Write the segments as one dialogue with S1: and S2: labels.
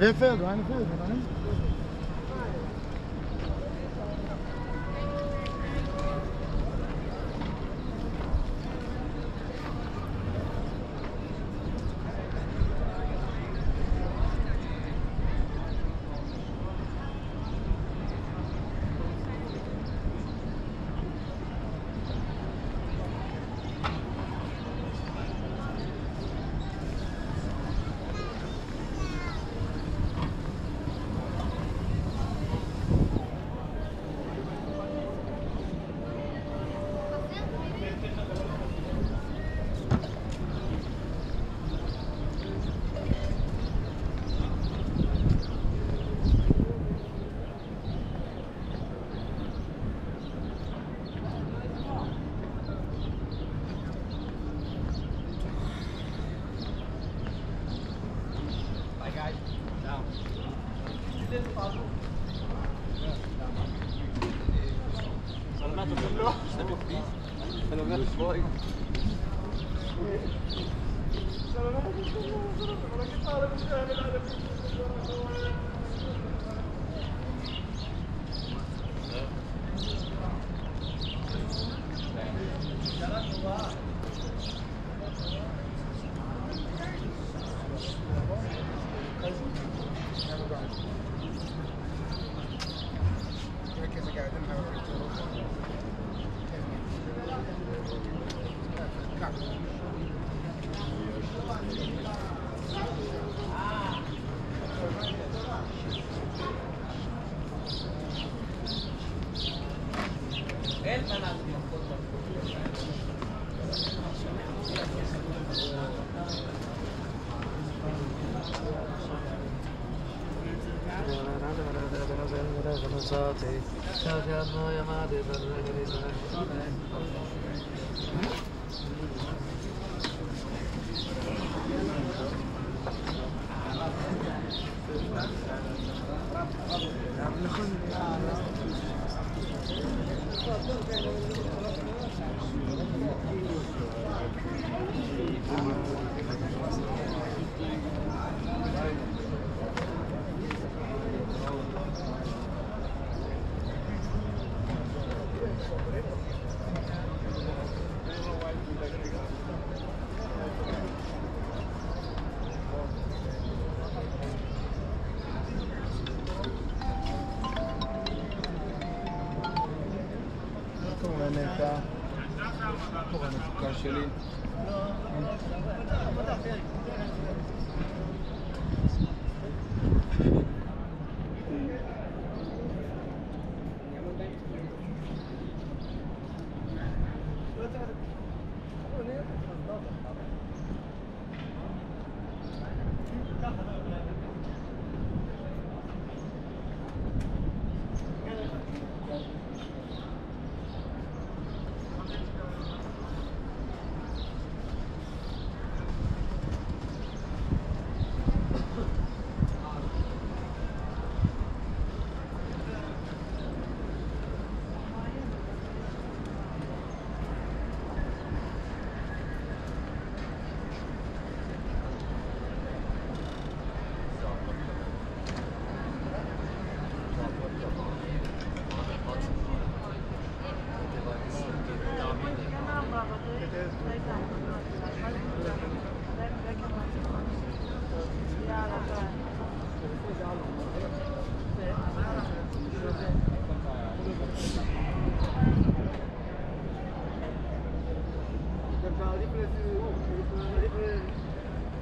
S1: Efendim, aynı efendim. Thank you. Sati, Shakyamaya Madhi, Sarvagari, כמובן את המצוקה שלי. Thank you.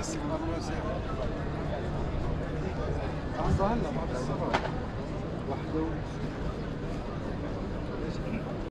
S1: بس كان ابويا سافر عايز اعلق السفر وحده